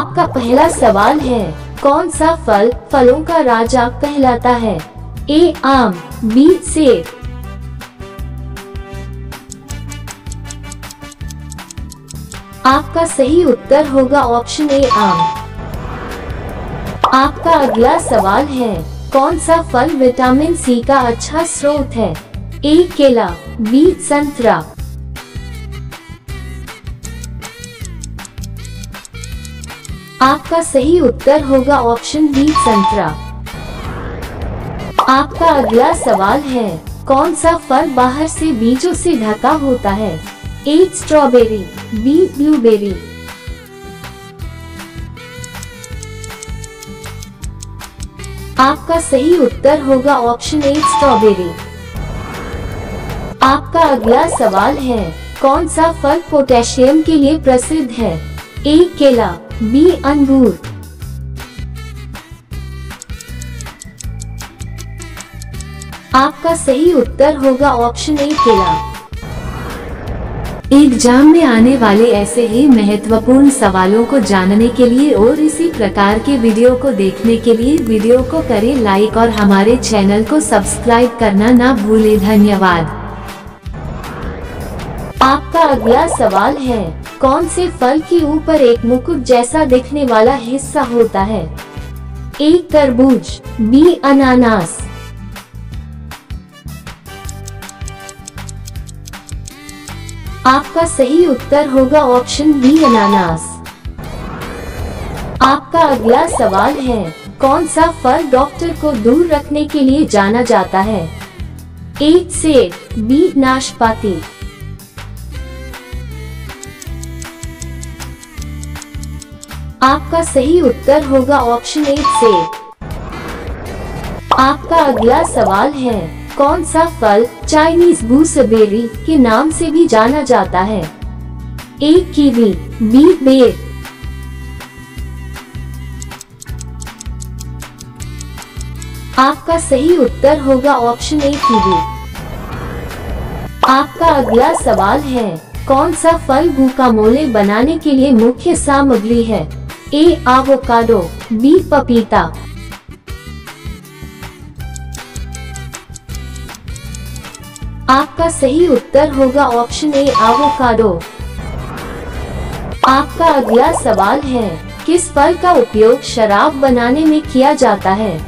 आपका पहला सवाल है, कौन सा फल फलों का राजा कहलाता है? ए, आम बी सेब। आपका सही उत्तर होगा ऑप्शन ए, आम। आपका अगला सवाल है, कौन सा फल विटामिन सी का अच्छा स्रोत है? ए, केला बी संतरा। आपका सही उत्तर होगा ऑप्शन बी, संतरा। आपका अगला सवाल है, कौन सा फल बाहर से बीजों से ढका होता है? A, strawberry, B, blueberry. आपका सही उत्तर होगा ऑप्शन ए, स्ट्रॉबेरी। आपका अगला सवाल है, कौन सा फल पोटेशियम के लिए प्रसिद्ध है? ए, केला। बी अंगूर आपका सही उत्तर होगा ऑप्शन ए केला। एग्ज़ाम में आने वाले ऐसे ही महत्वपूर्ण सवालों को जानने के लिए और इसी प्रकार के वीडियो को देखने के लिए वीडियो को करें लाइक और हमारे चैनल को सब्सक्राइब करना ना भूले। धन्यवाद। आपका अगला सवाल है। कौन से फल के ऊपर एक मुकुट जैसा दिखने वाला हिस्सा होता है? ए, तरबूज, बी, अनानास। आपका सही उत्तर होगा ऑप्शन बी, अनानास। आपका अगला सवाल है, कौन सा फल डॉक्टर को दूर रखने के लिए जाना जाता है? ए, सेब, बी, नाशपाती। आपका सही उत्तर होगा ऑप्शन ए सेब आपका अगला सवाल है, कौन सा फल चाइनीज़ गूसबेरी के नाम से भी जाना जाता है? ए कीवी बी बेर आपका सही उत्तर होगा ऑप्शन ए कीवी आपका अगला सवाल है, कौन सा फल गुकामोले बनाने के लिए मुख्य सामग्री है? ए आवोकाडो, बी पपीता। आपका सही उत्तर होगा ऑप्शन ए, आवोकाडो। आपका अगला सवाल है, किस फल का उपयोग शराब बनाने में किया जाता है?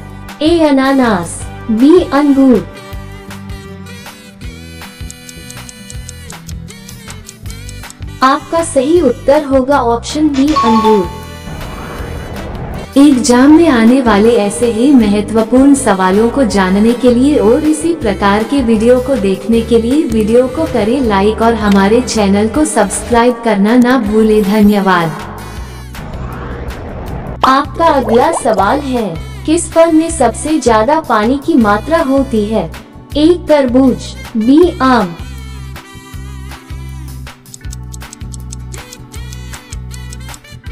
ए, अनानास, बी, अंगूर। आपका सही उत्तर होगा ऑप्शन बी, अंगूर। एग्ज़ाम में आने वाले ऐसे ही महत्वपूर्ण सवालों को जानने के लिए और इसी प्रकार के वीडियो को देखने के लिए वीडियो को करें लाइक और हमारे चैनल को सब्सक्राइब करना ना भूले। धन्यवाद। आपका अगला सवाल है, किस फल में सबसे ज़्यादा पानी की मात्रा होती है? ए, तरबूज, बी, आम।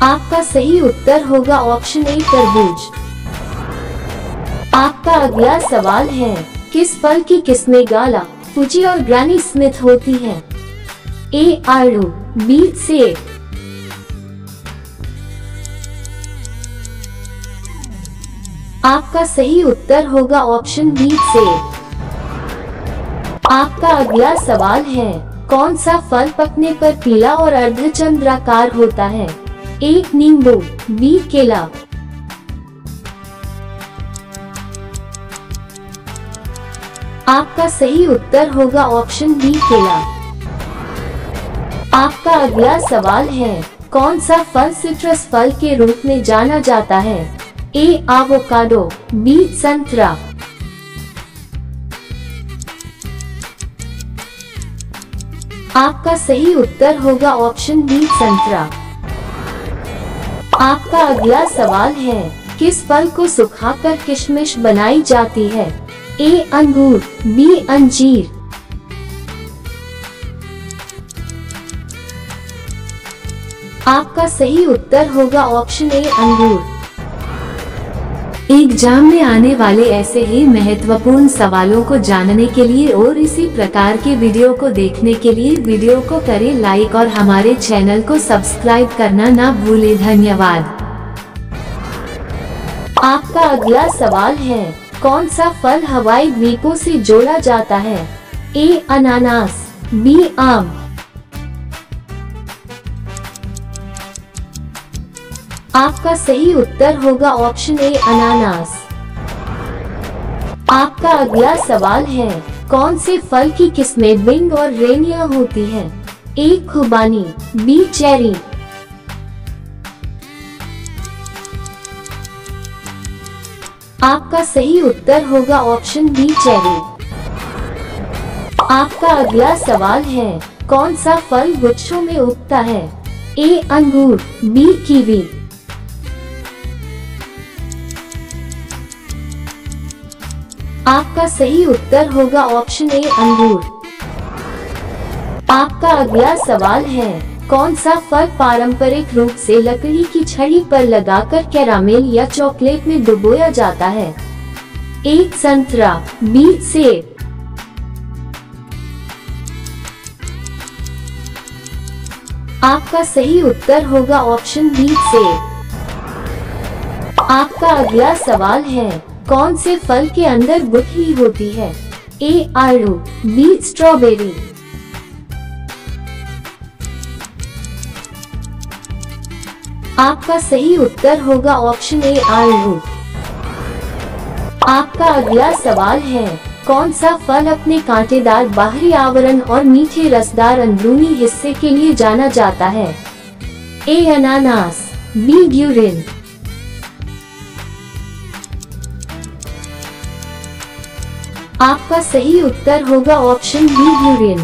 आपका सही उत्तर होगा ऑप्शन ए तरबूज। आपका अगला सवाल है, किस फल की किस्में गाला? फुजी और ग्रानी स्मिथ होती है। ए आड़ू बी सेब। आपका सही उत्तर होगा ऑप्शन बी सेब। आपका अगला सवाल है, कौन सा फल पकने पर पीला और अर्धचंद्राकार होता है? ए नींबू, बी केला। आपका सही उत्तर होगा ऑप्शन बी केला। आपका अगला सवाल है, कौन सा फल सिट्रस फल के रूप में जाना जाता है? ए, आवोकाडो, बी, संतरा। आपका सही उत्तर होगा ऑप्शन बी, संतरा। आपका अगला सवाल है, किस फल को सुखाकर किशमिश बनाई जाती है? ए, अंगूर बी अंजीर। आपका सही उत्तर होगा ऑप्शन ए, अंगूर। एग्ज़ाम में आने वाले ऐसे ही महत्वपूर्ण सवालों को जानने के लिए और इसी प्रकार के वीडियो को देखने के लिए वीडियो को करें लाइक और हमारे चैनल को सब्सक्राइब करना ना भूले। धन्यवाद। आपका अगला सवाल है, कौन सा फल हवाई द्वीपों से जोड़ा जाता है? ए, अनानास, बी, आम। आपका सही उत्तर होगा ऑप्शन ए, अनानास। आपका अगला सवाल है, कौन से फल की किस्में बिंग और रेनिया होती है? ए, खुबानी, बी, चेरी। आपका सही उत्तर होगा ऑप्शन बी, चेरी। आपका अगला सवाल है, कौन सा फल गुच्छों में उगता है? ए, अंगूर, बी, कीवी। आपका सही उत्तर होगा ऑप्शन ए अंगूर। आपका अगला सवाल है, कौन सा फल पारंपरिक रूप से लकड़ी की छड़ी पर लगाकर कैरामेल या चॉकलेट में डुबोया जाता है? एक संतरा बी सेब। आपका सही उत्तर होगा ऑप्शन बी से आपका अगला सवाल है कौन से फल के अंदर गुठली होती है? ए आड़ू बी स्ट्रॉबेरी आपका सही उत्तर होगा ऑप्शन ए आड़ू आपका अगला सवाल है, कौन सा फल अपने कांटेदार बाहरी आवरण और मीठे रसदार अंदरूनी हिस्से के लिए जाना जाता है? ए अनानास बी ड्यूरिन आपका सही उत्तर होगा ऑप्शन बी ड्यूरिन